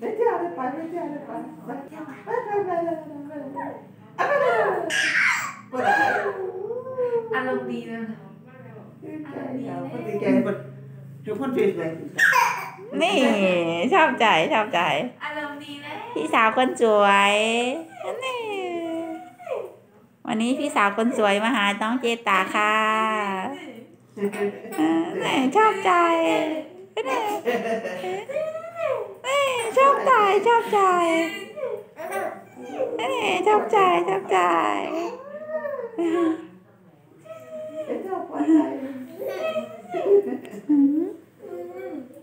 Vete a repar, vete a repar. Vai, vai, vai, vai, vai. อารมณ์ดีแล้วนะทุกคนเปลี่ยนไปนี่ ชอบใจชอบใจ อารมณ์ดีเลยพี่สาวคนสวยนี่วันนี้พี่สาวคนสวยมาหาน้องเจตาค่ะนี่ชอบใจนี่ อบใจชอบใจนี่ชอบใจชอบใจ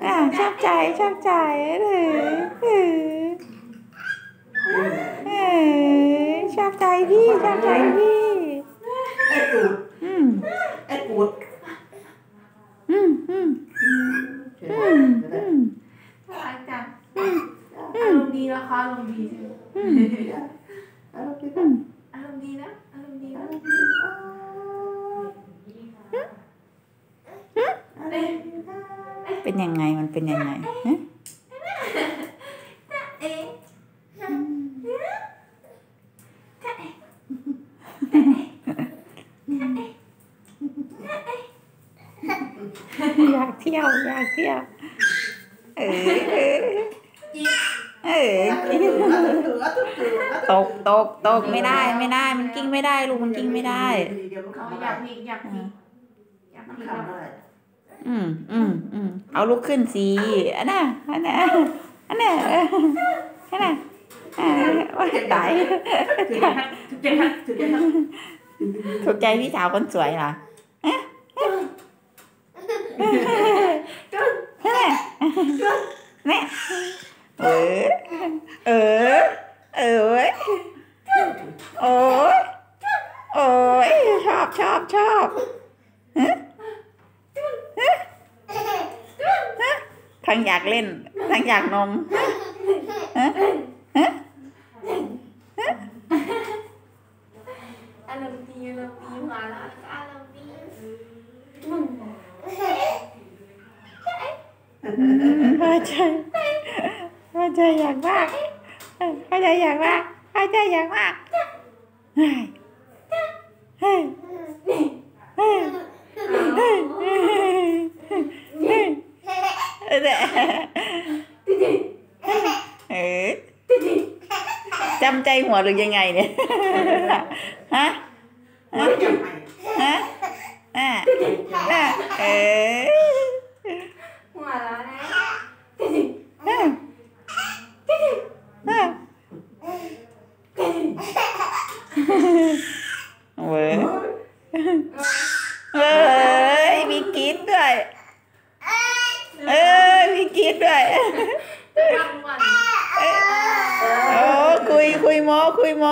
อ่าชอบใจชอบใจเออเออเออชอบใจพี่ชอบใจพี่อืม Alhamdulillah kalau gitu. Alhamdulillah. Alhamdulillah. Alhamdulillah. เป็นยังไงมันเป็นยังไงฮะอยากเที่ยวอยากเที่ยวเออ เออเออตกตกตกไม่ได้ไม่ได้ มันกิ้งไม่ได้ลูกมันกิ้งไม่ได้เขาอยากพลิกอยากพลิกอยากพลิกแล้วอืมอืมอืมเอาลุกขึ้นสิอันน่ะอันน่ะอันน่ะเอออันน่ะอ่าโอ้ยตายถูกใจครับถูกใจครับถูกใจครับถูกใจพี่สาวคนสวยเหรอฮะเนี่ย เนี่ยเออ เออ เออเว้ยโอ้ยโอ้ยชอบชอบชอบฮะฮะฮะทั้งอยากเล่น ทั้งอยากนมฮะฮะอารมณ์ดีอารมณ์ดีมาแล้วอารมณ์ดีพอใจพอ ใจอยากมากพอใจอยากมากพอใจอยากมากเฮ้ยเฮ้ยเฮ้ยเฮ้ยเฮ้ยเฮ้ยเออจำใจหัวหรือยังไงเนี่ยฮะฮะฮะอะอะเออ หัวแล้วนะ เฮ้ยเฮ้ย เว้ยเอ้ยมีกรีดด้วย เอ้ยมีกรีดด้วยรางวัลโอ้คุยคุยโมคุยโม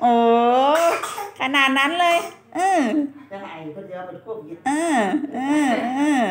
โอ้ขนาดนั้นเลย เออจะให้คนเดียวเป็นควบยึดเออเออเออเออ